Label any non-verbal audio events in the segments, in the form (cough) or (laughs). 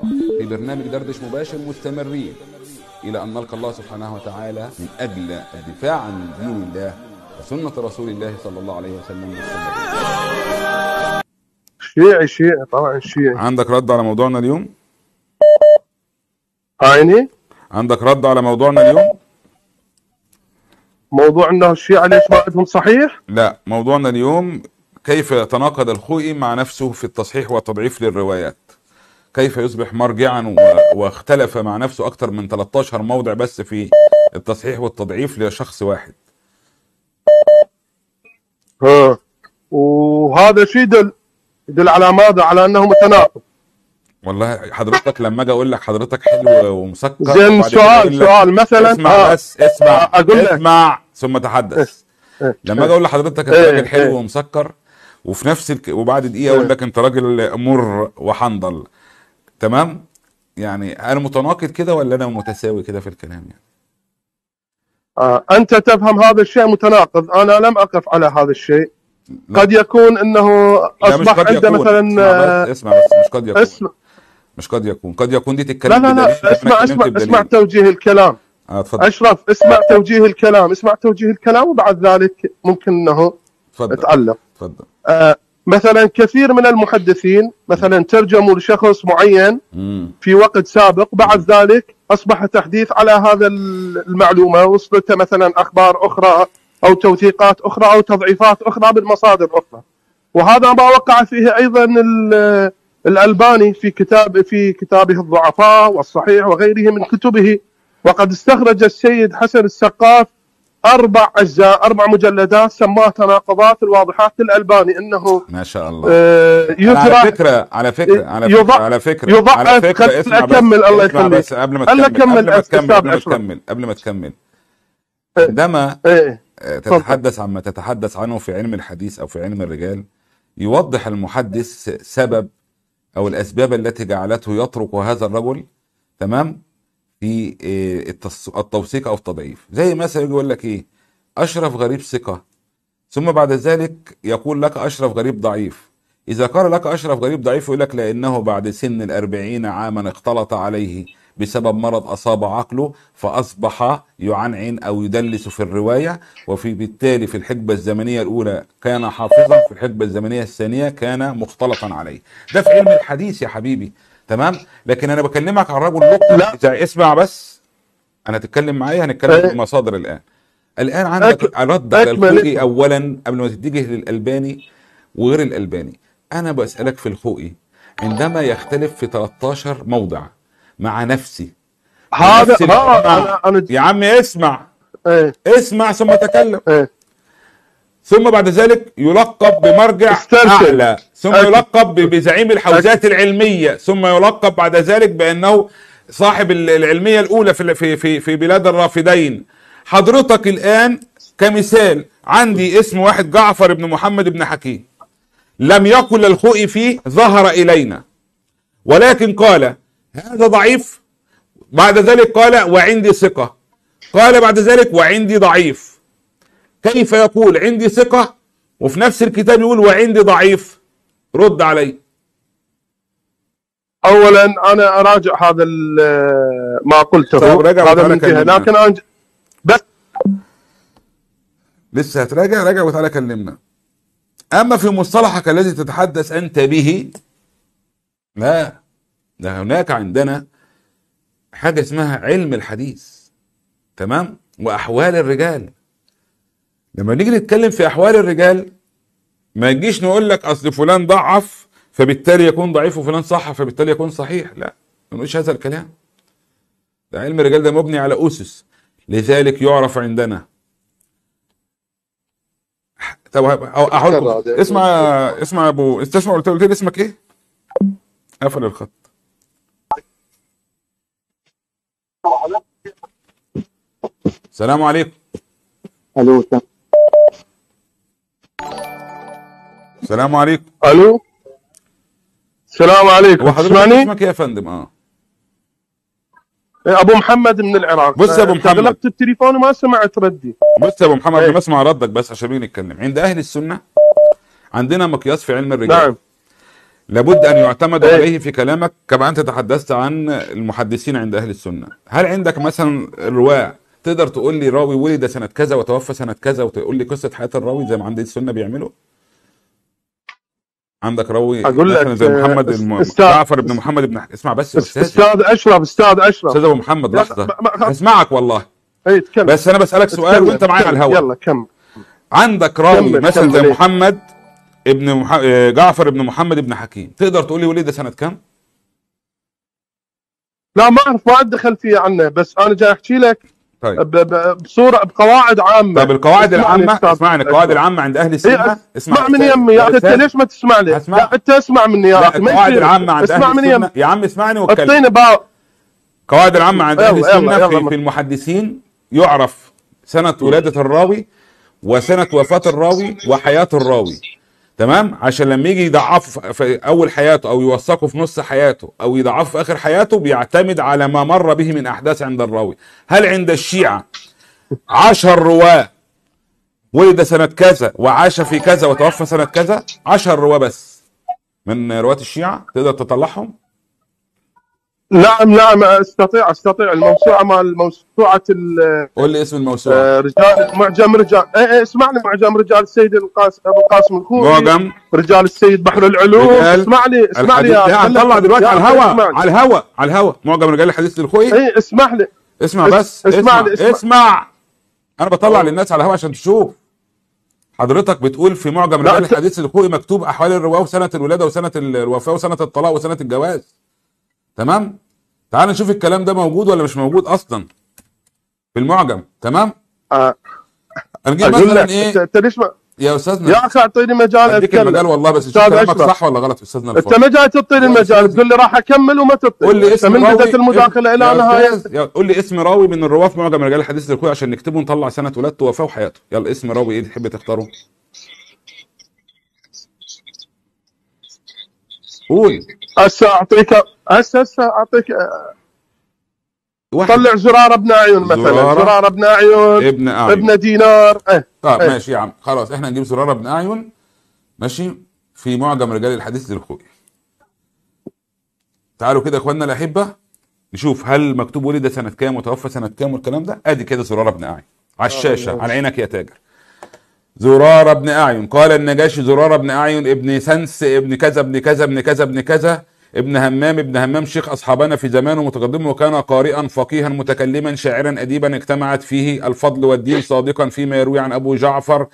في برنامج دردش مباشر مستمرين إلى أن نلقى الله سبحانه وتعالى من أجل الدفاع عن دين الله وسنة رسول الله صلى الله عليه وسلم شيعي شيعي طبعا شيعي عندك رد على موضوعنا اليوم؟ عيني عندك رد على موضوعنا اليوم؟ موضوع إنه الشيعة ليش ما عندهم صحيح؟ لا موضوعنا اليوم كيف يتناقض الخوئي مع نفسه في التصحيح والتضعيف للروايات كيف يصبح مرجعا واختلف مع نفسه أكثر من 13 موضع بس في التصحيح والتضعيف لشخص واحد ها وهذا شيء يدل يدل على ماذا؟ على أنه متناقض والله حضرتك لما أجي أقول لك حضرتك حلو ومسكر زين سؤال سؤال مثلا اسمع آه، بس اسمع أقول لك. اسمع ثم تحدث إيه، لما أجي أقول لحضرتك انت إيه، راجل إيه. حلو ومسكر وفي نفس الك... وبعد دقيقة أقول لك أنت راجل مر وحنظل تمام؟ يعني أنا متناقض كده ولا أنا متساوي كده في الكلام يعني؟ آه، أنت تفهم هذا الشيء متناقض. أنا لم أقف على هذا الشيء. لا. قد يكون إنه لا أصبح قد عنده مثلا آه، اسمع بس, اسمع بس مش قد يكون. اسمع. مش قد يكون. قد يكون دي لا تتكلم لا لا أنا اسمع اسمع. اسمع توجيه الكلام. آه اتفضل. أشرف اسمع توجيه الكلام. اسمع توجيه الكلام وبعد ذلك ممكن إنه اتفضل. تعلق اتفضل. آه، مثلا كثير من المحدثين مثلا ترجموا لشخص معين في وقت سابق بعد ذلك أصبح تحديث على هذا المعلومة وصلت مثلا أخبار أخرى أو توثيقات أخرى أو تضعيفات أخرى بالمصادر أخرى. وهذا ما وقع فيه أيضا ال- الألباني في كتاب في كتابه الضعفاء والصحيح وغيره من كتبه. وقد استخرج السيد حسن السقاف أربع أجزاء أربع مجلدات سماها تناقضات الواضحات للالباني إنه ما شاء الله آه، على فكرة على فكرة على يضع- على فكرة يضعف. على فكرة خل- اسمع بس أكمل، الله يخليك. بس قبل ما تكمل أكمل قبل ما تكمل قبل ما. تكمل قبل ما تكمل عندما إيه آه، تتحدث عما تتحدث عنه في علم الحديث أو في علم الرجال يوضح المحدث سبب أو الأسباب التي جعلته يترك هذا الرجل تمام في آه، التوثيق أو التضعيف. زي مثلا يقول لك إيه؟ أشرف غريب ثقة. ثم بعد ذلك يقول لك أشرف غريب ضعيف. إذا قال لك أشرف غريب ضعيف يقول لك لأنه بعد سن الأربعين عاما اختلط عليه بسبب مرض أصاب عقله فأصبح يعنعن أو يدلس في الرواية. وفي بالتالي في الحقبة الزمنية الأولى كان حافظا في الحقبة الزمنية الثانية كان مختلطا عليه. ده في علم الحديث يا حبيبي. تمام؟ لكن أنا بكلمك عن رجل لقطه لا. إذا اسمع بس. أنا هتتكلم معايا هنتكلم. في المصادر الآن. الآن عندك رد على الخوئي. اولا قبل ما تتجه للألباني وغير الألباني. أنا بسألك في الخوئي عندما يختلف في 13 موضع مع نفسي هذا أنا يا عم اسمع. إيه اسمع ثم تكلم. إيه ثم بعد ذلك يلقب بمرجع. أعلى ثم. يلقب بزعيم الحوزات العلمية ثم يلقب بعد ذلك بأنه صاحب ال- العلمية الأولى في في في في بلاد الرافدين. حضرتك الآن كمثال عندي اسم واحد جعفر بن محمد بن حكيم. لم يقل الخوئي فيه ظهر إلينا ولكن قال هذا ضعيف. بعد ذلك قال وعندي ثقة. قال بعد ذلك وعندي ضعيف. كيف يقول؟ عندي ثقة وفي نفس الكتاب يقول وعندي ضعيف. رد علي. اولا أنا أراجع هذا ما قلته. طيب، هذا من جهة. لكن أنا ج- بس لسه هتراجع؟ راجع وتعالى كلمنا. أما في مصطلحك الذي تتحدث أنت به لا ده هناك عندنا حاجة اسمها علم الحديث تمام؟ وأحوال الرجال. لما نيجي نتكلم في أحوال الرجال ما نجيش نقول لك أصل فلان ضعف فبالتالي يكون ضعيف وفلان صح فبالتالي يكون صحيح. لا ما نقولش هذا الكلام. ده علم الرجال ده مبني على أسس. لذلك يعرف عندنا. طب أحط اسمع اسمع يا ابو استسمع قلت لي اسمك إيه؟ قفل الخط. السلام عليكم. ألو السلام عليكم. ألو؟ السلام عليكم. تسمعني؟ اسمك إيه يا فندم؟ آه. إيه، أبو محمد من العراق. بص يا أبو آه، محمد. غلقت التليفون وما سمعت ردي. بص يا أبو محمد إيه. أنا بسمع ردك بس عشان نتكلم عند أهل السنة عندنا مقياس في علم الرجال. نعم. لابد أن يعتمد إيه. عليه في كلامك كما أنت تحدثت عن المحدثين عند أهل السنة. هل عندك مثلا رواة تقدر تقول لي راوي ولد سنة كذا وتوفى سنة كذا وتقول لي قصة حياة الراوي زي ما عند السنة بيعملوا؟ عندك راوي أقول لك، زي محمد آه، الم- أستاذ- جعفر بن محمد بن اسمع بس أستاذ أشرف أستاذ أشرف. أستاذ أبو محمد لحظة. أسمعك والله. اي تكمل. بس أنا بسألك سؤال وأنت معايا على. الهواء. يلا كمل. عندك راوي مثلا زي إيه. محمد ابن مح... آه، جعفر ابن محمد ابن حكيم. تقدر تقول لي ولد سنة كام؟ لا ما أعرف ما عندي خلفيه عنه بس أنا جاي أحكي لك طيب. بصوره بقواعد عامة. طب القواعد العامه اسمعني. القواعد. العامة عند أهل السنة؟ إيه، اسمع من يمي. يا أخي أنت ليش ما تسمع لي؟ هسمع. لا أنت اسمع مني يا أخي. القواعد. العامة عند اسمع من يمي يا عم اسمعني واتكلم. أعطيني با القواعد العامة عند أهل السنة في. في المحدثين يعرف سنة ولادة الراوي وسنة وفاة الراوي وحياة الراوي. تمام؟ عشان لما يجي يضعفه في أول حياته أو يوثقه في نص حياته أو يضعفه في آخر حياته بيعتمد على ما مر به من أحداث عند الراوي. هل عند الشيعة عشر رواة ولد سنة كذا وعاش في كذا وتوفى سنة كذا؟ عشر رواة بس من رواة الشيعة تقدر تطلعهم؟ نعم نعم أستطيع أستطيع. الموسوعة مال موسوعة ال- قول لي اسم الموسوعة. آه، رجال معجم رجال. اي اي اسمعني معجم رجال السيد القاسم أبو القاسم الخوئي معجم رجال السيد بحر العلوم. رجال. اسمع لي اسمع لي الحديث يا. هنطلع دلوقتي على أخي الهوا اسمعني. على الهوا على الهوا. معجم رجال الحديث للخوئي اي اسمح لي. اسمع اس- بس اسمع اسمع اسمع. اسمع. أنا بطلع للناس على الهوا عشان تشوف. حضرتك بتقول في معجم رجال الحديث الخوي مكتوب أحوال الرواه وسنة الولادة وسنة الوفاة وسنة الطلاق وسنة الجواز. تمام؟ تعال نشوف الكلام ده موجود ولا مش موجود أصلا في المعجم تمام؟ آه. هنجيب مثلا انت إيه؟ أنت ليش ما يا أستاذنا. يا أخي أعطيني مجال أديك المجال والله بس شوف كلامك. صح ولا غلط أستاذنا أنت ما جاي تعطيني المجال تقول لي راح أكمل وما تعطي قول لي أنت اسم من بدات المداخلة إلى نهايه قول لي اسم راوي من الرواه في معجم رجال الحديث للخوي عشان نكتبه ونطلع سنة ولادته ووفاه وحياته. يلا اسم راوي إيه تحب تختاره؟ قول. هسه أعطيك هسه هسه أعطيك آه، واحد. طلع زرار ابن اعين مثلا. زرار ابن اعين ابن اعين ابن دينار. آه طيب إيه. ماشي يا عم. خلاص إحنا نجيب زرارة ابن اعين ماشي؟ في معجم رجال الحديث للخوي. تعالوا كده يا إخواننا الأحبة نشوف هل مكتوب ولد سنة كام وتوفى سنة كام والكلام ده. أدي كده زرارة ابن اعين على الشاشه على عينك يا تاجر. زرارة ابن اعين قال النجاشي زرارة ابن اعين ابن سنس ابن كذا ابن كذا ابن كذا ابن كذا. ابن همام ابن همام شيخ أصحابنا في زمانه متقدم وكان قارئا فقيها متكلما شاعرا اديبا اجتمعت فيه الفضل والدين صادقا فيما يروي عن أبو جعفر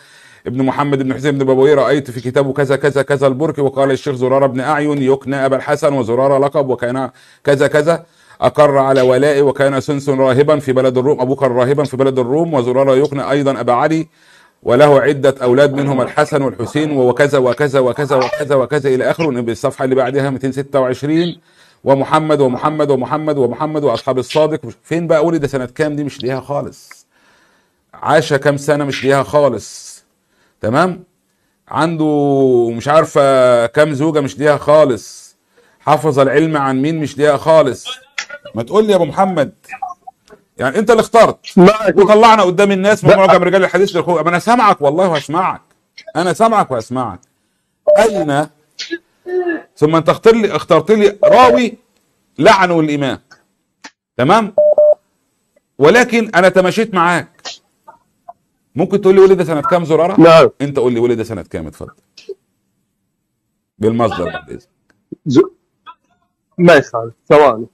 ابن محمد بن حسين بن بابوي رأيت في كتابه كذا كذا كذا البركي وقال الشيخ زرارة بن أعين يكنى أبا الحسن وزرارة لقب وكان كذا كذا أقر على ولائي وكان سنس راهبا في بلد الروم أبوه كان راهبا في بلد الروم وزرارة يقنى أيضا أبا علي. وله عدة أولاد منهم الحسن والحسين وكذا وكذا وكذا وكذا وكذا إلى آخره. الصفحة اللي بعدها 226 ومحمد ومحمد ومحمد ومحمد وأصحاب الصادق. فين بقى ولد سنة كام دي؟ مش ليها خالص. عاش كام سنة؟ مش ليها خالص. تمام؟ عنده مش عارفة كام زوجة؟ مش ليها خالص. حفظ العلم عن مين؟ مش ليها خالص. ما تقول لي يا أبو محمد. يعني انت اللي اخترت. وطلعنا قدام الناس من معجم رجال الحديث للخوف. أنا سامعك والله وهسمعك أنا سامعك وهسمعك أين؟ ثم أنت اختار لي اخترت لي راوي لعنه الإمام. تمام؟ ولكن أنا تمشيت معاك. ممكن تقول لي ولد سنة كام زرارة؟ نعم. أنت قول لي ولد سنة كام اتفضل. بالمصدر بعد إذنك. ز... ما يخالف ثواني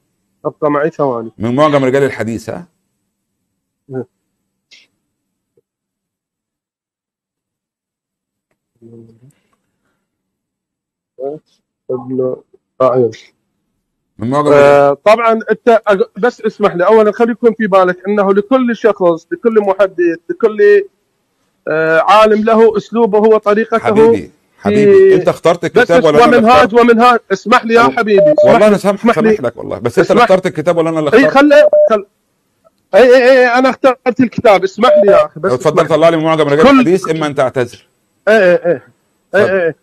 أبقى معي ثواني من معجم رجال الحديث ها؟ ابن من رجال آه طبعا أنت بس اسمح لي. اولا خلي يكون في بالك إنه لكل شخص لكل محدث لكل آه عالم له أسلوبه وطريقته حبيبي حبيبي. أنت اخترت بس الكتاب ولا أنا اللي ومنهاج ومنهاج. اسمح لي يا حبيبي. والله أنا سامح سامح لك والله. بس أنت اللي اخترت الكتاب ولا أنا اللي إي اخترت؟ خل خل اي اي اي أنا اخترت الكتاب. اسمح لي يا أخي بس اتفضل اسمح. طلع لي معجم رجال كل- الحديث إما ان تعتذر اي اي اي اي اي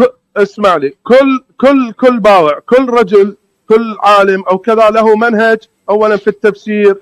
ك- اسمع لي. كل كل كل باوع كل رجل كل عالم أو كذا له منهج اولا في التفسير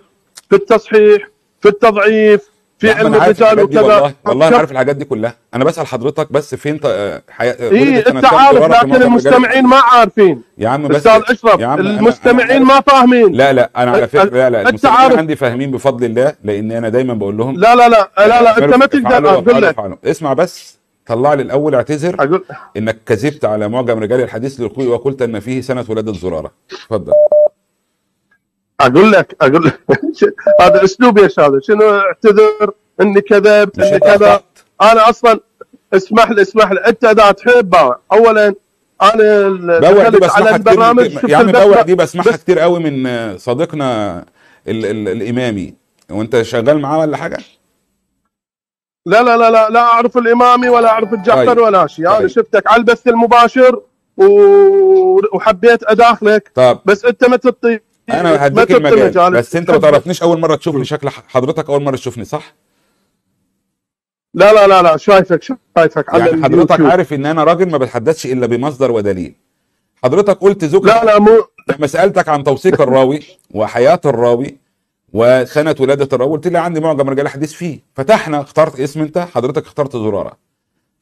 في التصحيح في التضعيف في علم الرجال وكذا. والله. والله أنا عارف الحاجات دي كلها. أنا بسأل حضرتك بس فين ط... آه، حياة اي أنت عارف لكن المستمعين ما عارفين. يا عم بس أستاذ أشرف يا عم المستمعين أنا- ما فاهمين. لا لا أنا على فكرة لا لا المستمعين عارف- عندي فاهمين بفضل الله لأن أنا دايما بقول لهم. لا لا لا لا لا أنت ما تقدر أقول لك. اسمع بس طلع لي الأول اعتذر أقول. إنك كذبت على معجم رجال الحديث للقوي وقلت أن فيه سنة ولاده زراره اتفضل. أقول لك أقول لك. (laughs) هذا أسلوب يا شاذ. شنو اعتذر؟ إني كذبت إني كذا. أنا أصلا اسمح لي اسمح لي. أنت إذا تحب اولا أنا دخلت على البرنامج يا عم بوع دي بسمعها بس- كتير قوي من صديقنا ال ال الإمامي. وأنت شغال معاه ولا حاجة؟ لا لا لا لا لا أعرف الإمامي ولا أعرف الجعفر طيب. ولا شيء. أنا طيب. شفتك على البث المباشر و... وحبيت أداخلك. طب. بس أنت ما تعطي أنا هديك المجال مجال. بس أنت ما تعرفنيش أول مرة تشوفني شكل حضرتك أول مرة تشوفني صح؟ لا لا لا لا شايفك شايفك على يعني حضرتك اليوتيوب. عارف إن أنا راجل ما بتحدثش إلا بمصدر ودليل. حضرتك قلت زوج لا لا مو لما سألتك عن توثيق الراوي وحياة الراوي وسنة ولادة الراوي قلت لي عندي معجم رجال الحديث فيه. فتحنا اخترت اسم أنت حضرتك اخترت زرارة.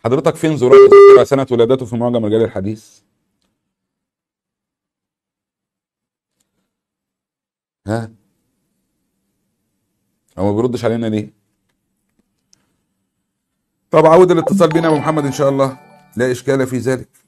حضرتك فين زرارة؟ ذكر سنة ولادته في معجم رجال الحديث؟ ها؟ هو ما بيردش علينا ليه؟ طب عود الاتصال بينا يا أبو محمد إن شاء الله. لا إشكال في ذلك.